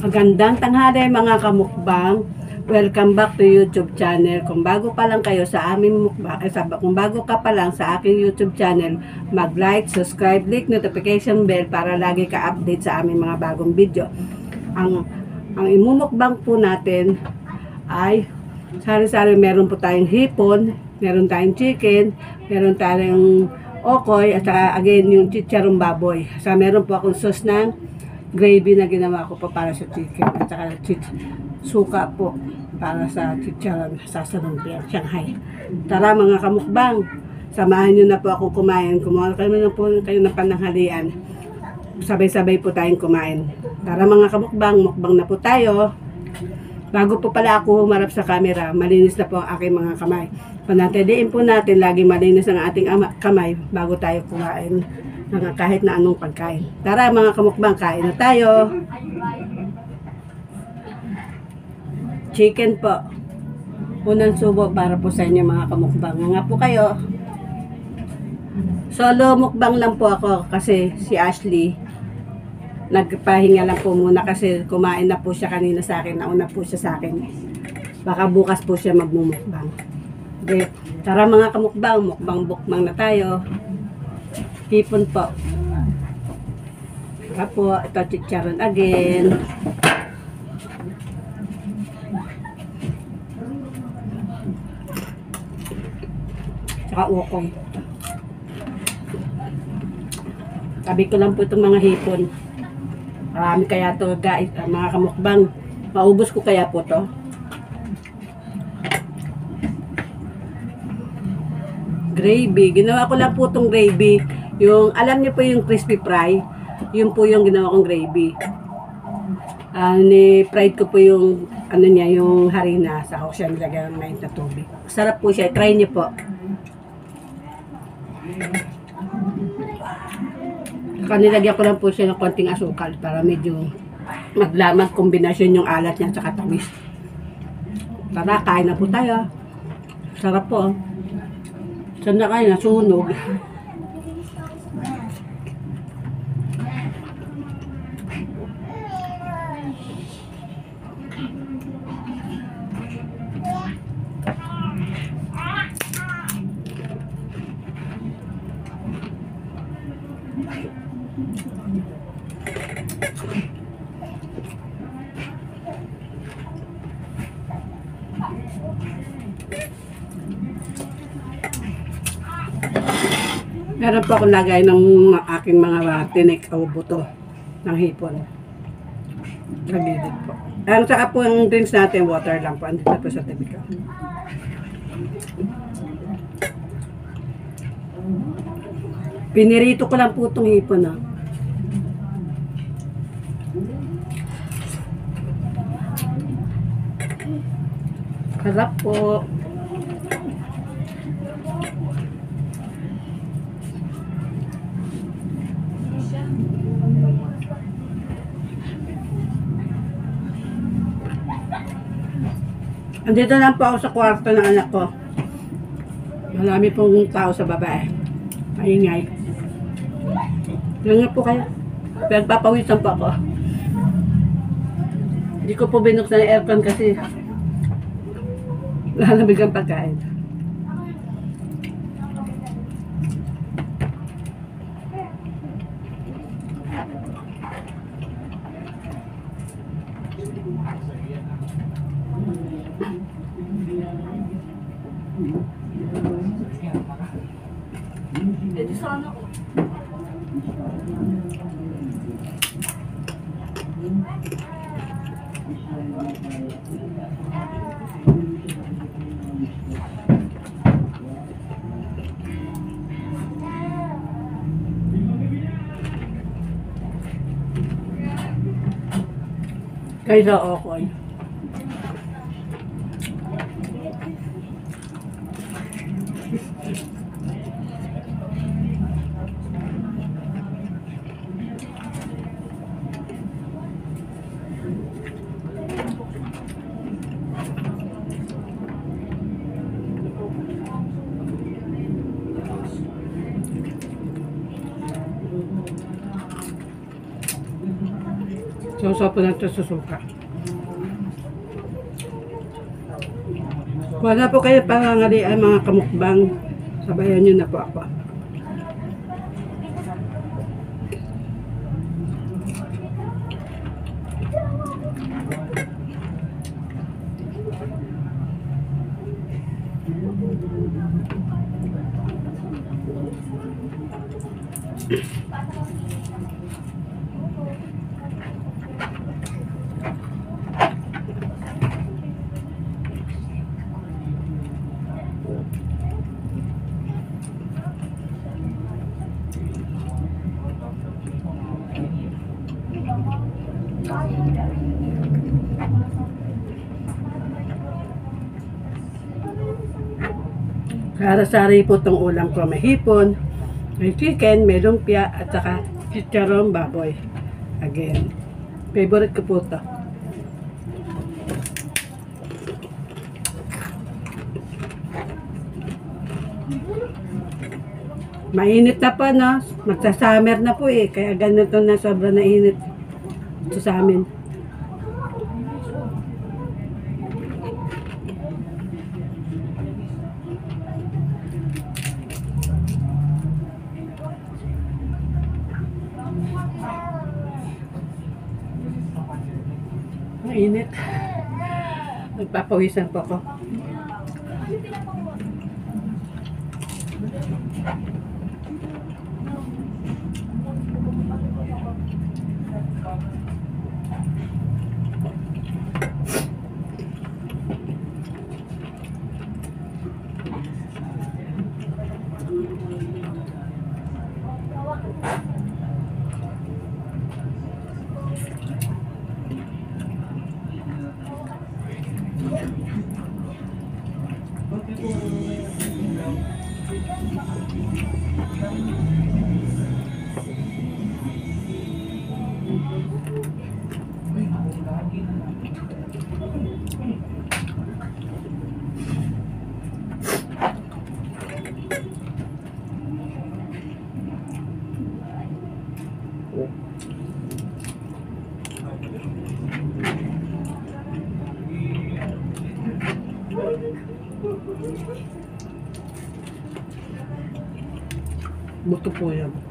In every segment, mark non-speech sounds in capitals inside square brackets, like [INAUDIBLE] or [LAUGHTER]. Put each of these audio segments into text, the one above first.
Magandang tanghali mga kamukbang. Welcome back to YouTube channel. Kung bago pa lang kayo sa aming mukbang, eh, sa, kung bago ka pa lang sa aking YouTube channel, mag-like, subscribe, click notification bell para lagi ka update sa aming mga bagong video. Ang ang imumukbang po natin ay sari-sari meron po tayong hipon, meron tayong chicken, meron tayong okoy, at saka again yung chicharong baboy. Sa meron po akong sauce ng gravy na ginawa ko po para sa chicken at saka chich suka po para sa chicharon sa Salumpiang Shanghai. Tara mga kamukbang, samahan nyo na po ako kumain. Kumuha kayo na po kayo ng pananghalian. Sabay-sabay po tayong kumain. Tara mga kamukbang, mukbang na po tayo. Bago po pala ako humarap sa camera, malinis na po ang aking mga kamay. Panatiliin po natin, lagi malinis ang ating ama- kamay bago tayo kumain ng kahit na anong pagkain. Tara mga kamukbang, kain na tayo. Chicken po. Unang subo para po sa inyo mga kamukbang. Nga po kayo. Solo mukbang lang po ako kasi si Ashley nagpahinga lang po muna kasi kumain na po siya kanina sa akin. Nauna po siya sa akin. Baka bukas po siya magmumukbang. Okay. Tara mga kamukbang, mukbang bukbang na tayo. Hipon po. Tara po, ito chicharon again. Tsaka ukong. Sabi ko lang po itong mga hipon. Marami kaya to guys, ah, mga kamukbang. Maubos ko kaya po to. Gravy. Ginawa ko lang po itong gravy. Yung, alam niyo po yung crispy fry. Yun po yung ginawa kong gravy. Ah, ni fried ko po yung ano niya, yung harina sa ako siya nilagyan ng mainit na tubig. Sarap po siya. Try niyo po. Kanilagyan ko lang po siya ng konting asukal para medyo maglamang kombinasyon yung alat niya sa tamis. Tara, kain na po tayo. Sarap po. Saan na kayo? Nasunog. Meron po akong lagay ng aking mga tinik o buto ng hipon. Nagdidit po. Ang saka po yung drinks natin, water lang po. Andito po sa tabi Pinirito ko lang po itong hipon. Ah. Sarap po. Andito lang po ako sa kwarto ng anak ko. Marami pong tao sa babae. Maingay. Yan nga po kayo. Pinagpapawisan po ako. Hindi ko po binuksan ang aircon kasi [LAUGHS] lalamig ang pagkain. Kaysa okoy. Natin sa suka. Wala po kayo pangangalian mga kamukbang. Sabayan nyo na po ako. Sari-sari po itong ulam ko. May hipon, may chicken, may lumpia, at saka chicharon baboy. Again, favorite ko po ito. Mainit na pa, no? Magsa-summer na po eh. Kaya ganito na sobrang nainit ito sa amin. Mainit. Nagpapawisan po ako. Buto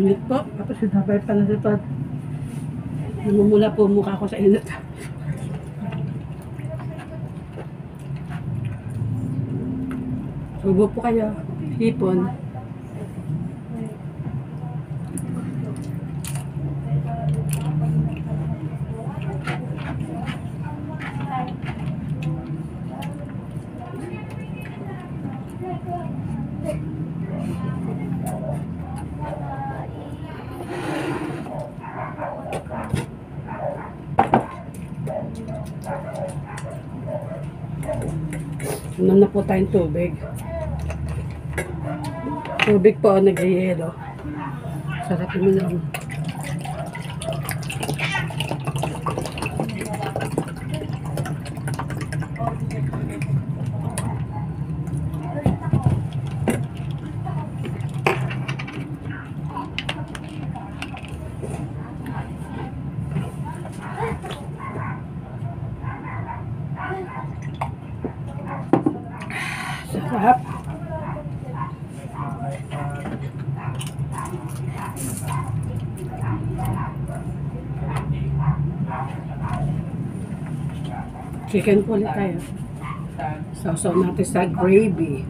Init po. Tapos sinabay pa na ito. Namumula po mukha ko sa init. Subo po kayo. Hipon. Ano na po tayong tubig. Tubig po ang nagyayelo. Sarap mo lang. Sarap. Chicken po ulit tayo. Sausaw natin sa gravy.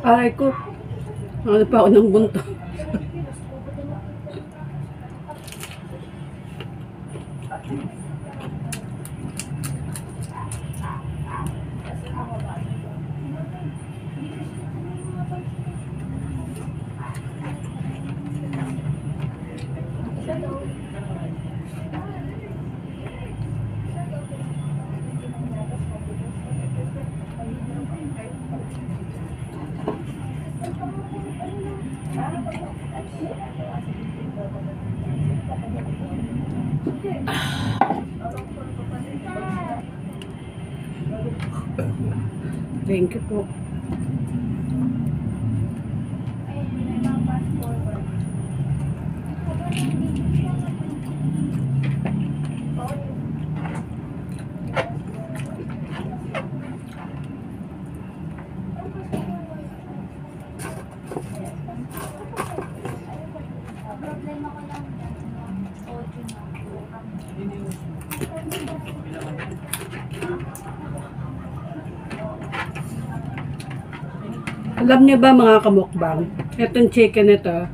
Aray ko. Ano pa ako ng bunto. Thank you po. Alam niyo ba mga kamukbang, itong chicken ito,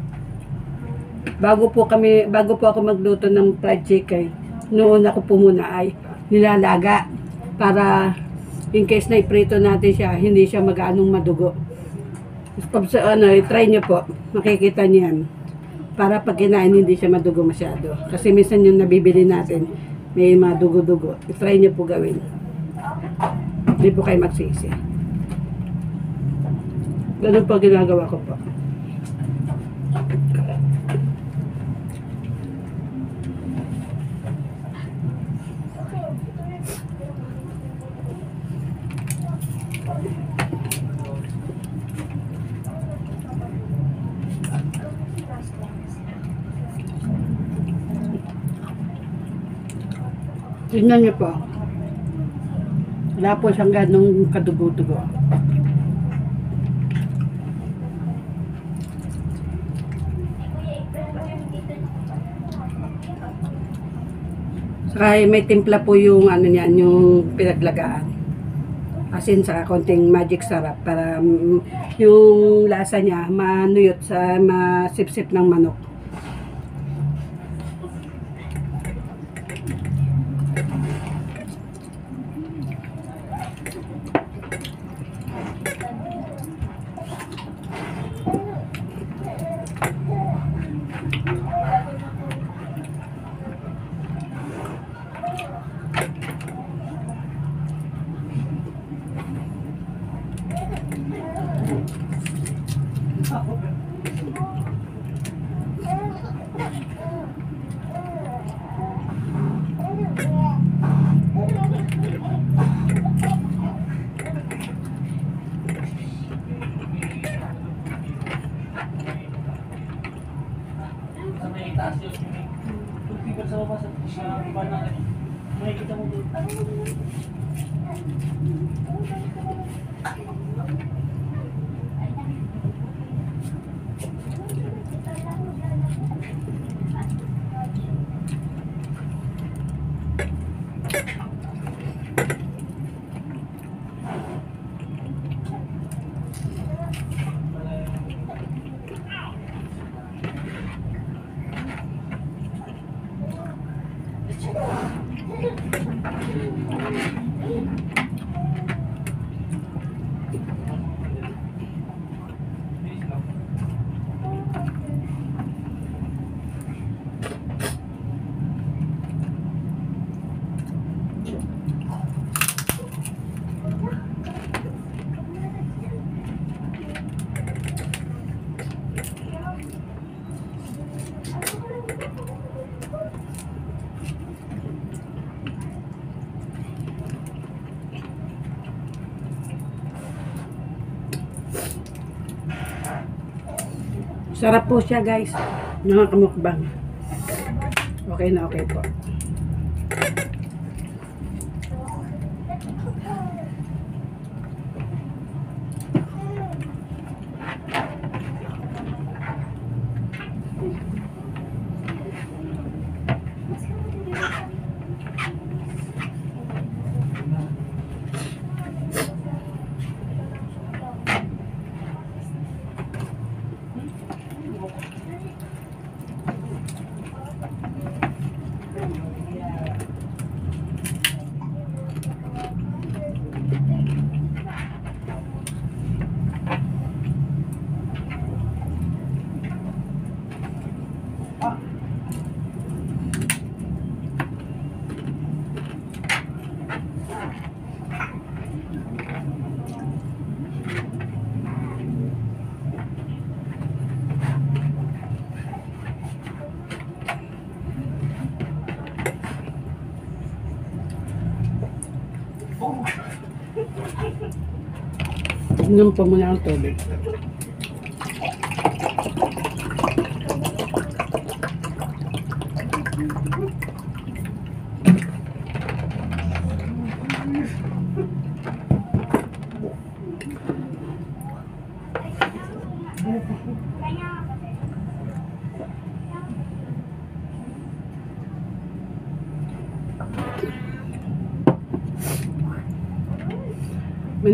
bago po kami, bago po ako magluto ng fried chicken, noon ako po muna ay nilalaga para in case na iprito natin siya, hindi siya mag-anong madugo. Pag sa ano, try niyo po, makikita niyo yan. Para pag kinain, hindi siya madugo masyado. Kasi minsan yung nabibili natin, may mga dugo-dugo. I-try niyo po gawin. Hindi po kayo magsisi. Ganun po ginagawa ko po. Tingnan niyo po. Wala po siyang ganong kadugo-dugo. Saka may timpla po yung ano niyan, yung pinaglagaan. Asin sa konting magic sarap para mm, yung lasa niya manuyot sa masipsip ng manok. Sa may taas yun. Yung figure sa baba sa iba na makikita mo doon. Sarap po siya guys. Mga kamukbang. Okay na okay po. Inom po muna ang tubig.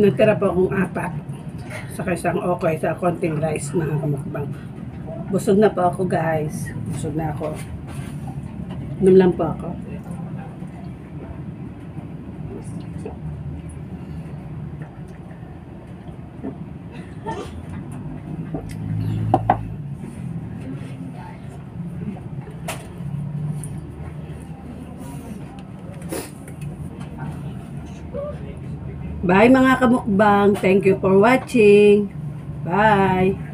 Natira po akong apat. Sa isang okay sa konting rice mga kamukbang. Busog na po ako guys. Busog na ako. Inom lang po ako. Bye mga kamukbang. Thank you for watching. Bye.